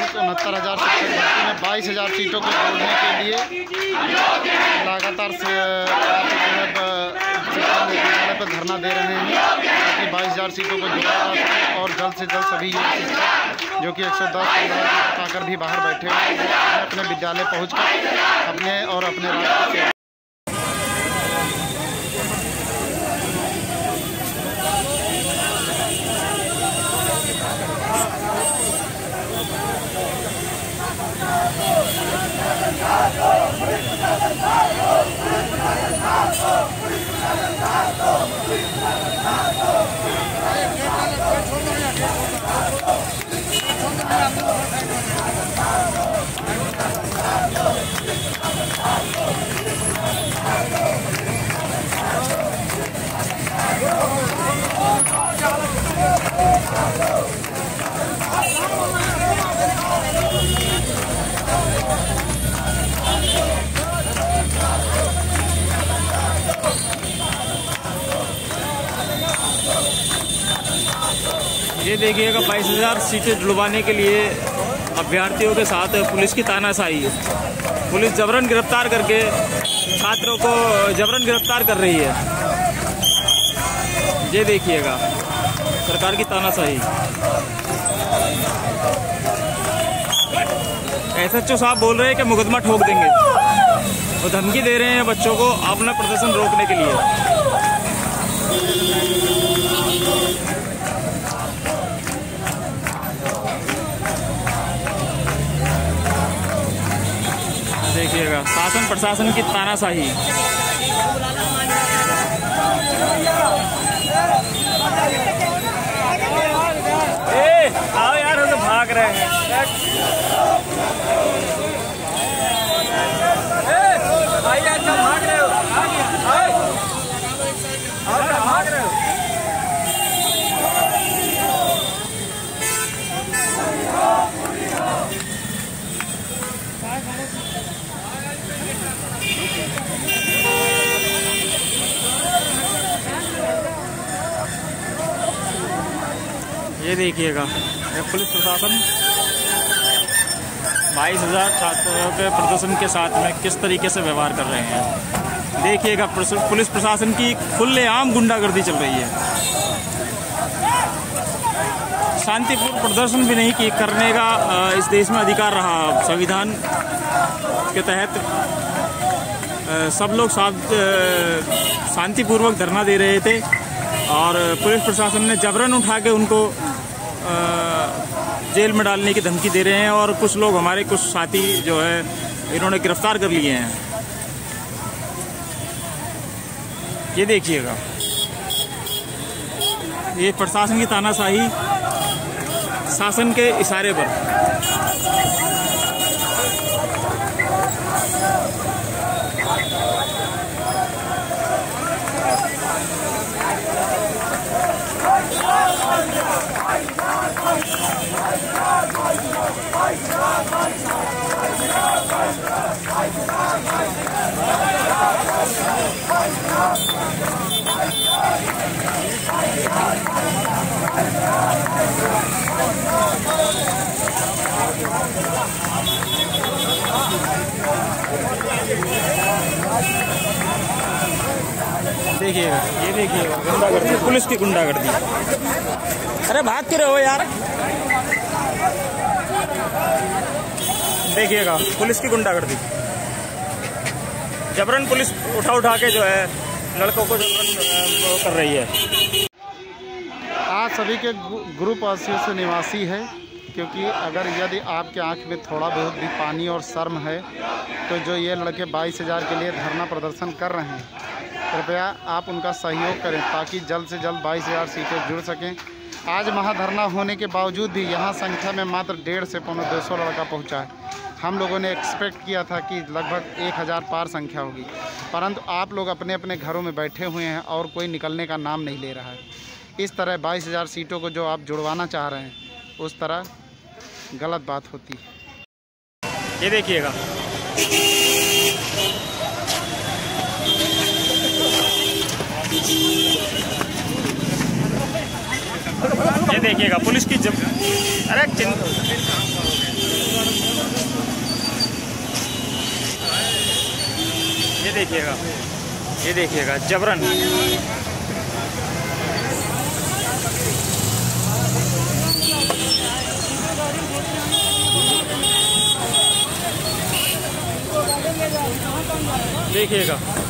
अधिक उनहत्तर हज़ार शिक्षक भर्ती में बाईस हज़ार सीटों को जोड़ने के लिए लगातार से पर धरना दे रहे हैं ताकि बाईस हज़ार सीटों को जोड़ा जा सके और जल्द से जल्द सभी शिक्षक, जो कि एक सौ दस पाकर भी बाहर बैठे हुए अपने विद्यालय पहुँच अपने और अपने राज्य ये देखिएगा बाईस हज़ार सीटें जुड़वाने के लिए अभ्यर्थियों के साथ पुलिस की तानाशाही है। पुलिस जबरन गिरफ़्तार करके छात्रों को जबरन गिरफ़्तार कर रही है। ये देखिएगा, सरकार की तानाशाही। एस एच ओ साहब बोल रहे हैं कि मुकदमा ठोक देंगे। वो धमकी दे रहे हैं बच्चों को अपना प्रदर्शन रोकने के लिए। देखिएगा शासन प्रशासन की तानाशाही। आओ यार हम तो भाग रहे हैं ए, भाई यार तुम भाग रहे हो आ गया, आए। आओ यार, भाग रहे हो ये देखिएगा। पुलिस प्रशासन बाईस हज़ार छात्रों के प्रदर्शन के साथ में किस तरीके से व्यवहार कर रहे हैं। देखिएगा पुलिस प्रशासन की खुलेआम गुंडागर्दी चल रही है। शांतिपूर्ण प्रदर्शन भी नहीं की, करने का इस देश में अधिकार रहा संविधान के तहत सब लोग शांतिपूर्वक धरना दे रहे थे और पुलिस प्रशासन ने जबरन उठा के उनको जेल में डालने की धमकी दे रहे हैं और कुछ लोग हमारे कुछ साथी जो है, इन्होंने गिरफ़्तार कर लिए हैं। ये देखिएगा। ये प्रशासन की तानाशाही, शासन के इशारे पर। देखिएगा ये देखिएगा पुलिस की गुंडागर्दी। अरे भाग क्यों रहे हो यार? देखिएगा, पुलिस की गुंडागर्दी। जबरन पुलिस उठा उठा के जो है, लड़कों को जबरन वो कर रही है। आज सभी के ग्रुप से निवासी है, क्योंकि अगर यदि आपके आँख में थोड़ा बहुत भी पानी और शर्म है तो जो ये लड़के बाईस हज़ार के लिए धरना प्रदर्शन कर रहे हैं कृपया आप उनका सहयोग करें ताकि जल्द से जल्द बाईस हज़ार सीटें जुड़ सकें। आज महाधरना होने के बावजूद भी यहाँ संख्या में मात्र डेढ़ से पौने दो सौ लड़का पहुँचा है। हम लोगों ने एक्सपेक्ट किया था कि लगभग एक हज़ार पार संख्या होगी। परंतु आप लोग अपने अपने घरों में बैठे हुए हैं और कोई निकलने का नाम नहीं ले रहा है। इस तरह बाईस हज़ार सीटों को जो आप जुड़वाना चाह रहे हैं, उस तरह गलत बात होती है। ये देखिएगा। ये देखिएगा पुलिस की जब अरे ये देखिएगा ये देखिएगा जबरन। देखिएगा।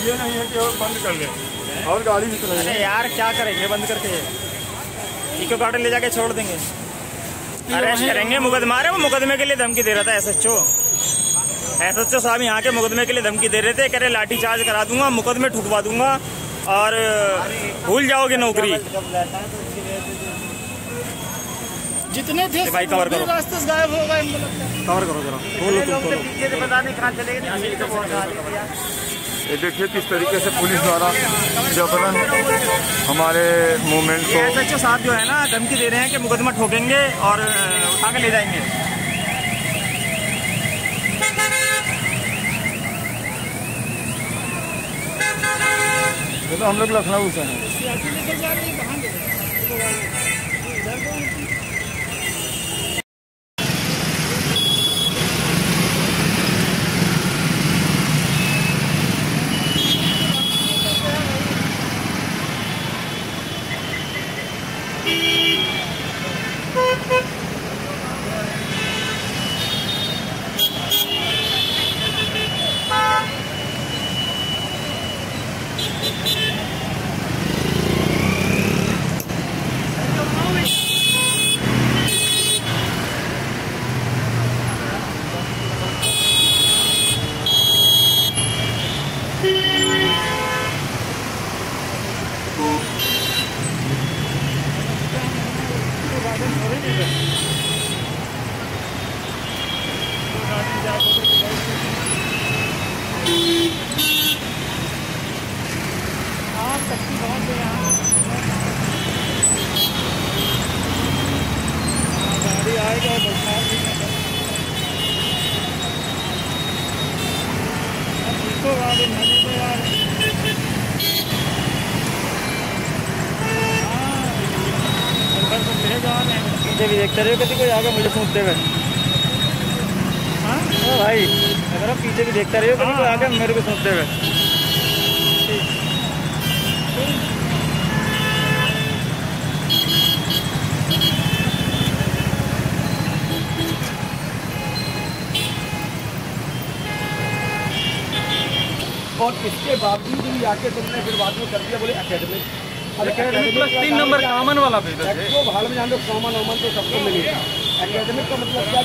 चलिए नहीं है कि और बंद कर ले और गाड़ी भी चलाइए अरे यार क्या करेंगे बंद करके? इको गार्डन ले जाके छोड़ देंगे। अरेस्ट करेंगे मुकदमा। रहे वो मुकदमे के लिए धमकी दे रहा था S H O S H O साहब यहाँ के मुकदमे के लिए धमकी दे रहे थे। कह रहे लाठी चार्ज करा दूँगा मुकदमे ठुकवा दूँगा और भूल जाओगे नौकरी। जितने थे भाई कवर करो। रास्ते से गायब हो गए। कवर करो जरा बोलो तुम बोलो ये देखिए किस तरीके से पुलिस द्वारा जबरन हमारे मूवमेंट को एस एच साहब जो है ना धमकी दे रहे हैं कि मुकदमा ठोकेंगे और उठा के ले जाएँगे। तो हम लोग लखनऊ से हैं। पीछे भी देखते रहे कभी कोई आगे मुझे सूंघते हुए? ओ भाई अगर आप पीछे भी देखते रहे कभी कोई आगे मेरे को सूंघते हुए? और इसके बावजूद भी आके तुमने फिर बाद में कर दिया बोले एकेडमिक प्लस तीन नंबर कॉमन वाला भेजा तो हाल में जान कॉमन वॉमन तो सबको मिलेगा। एकेडमिक का मतलब क्या?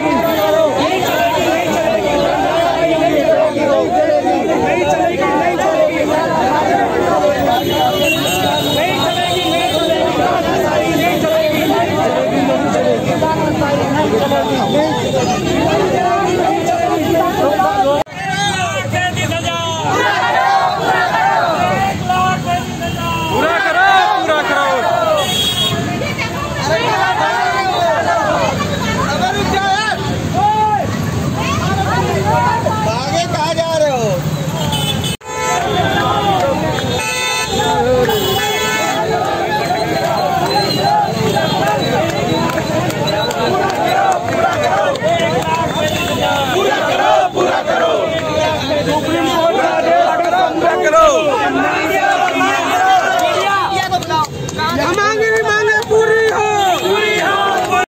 है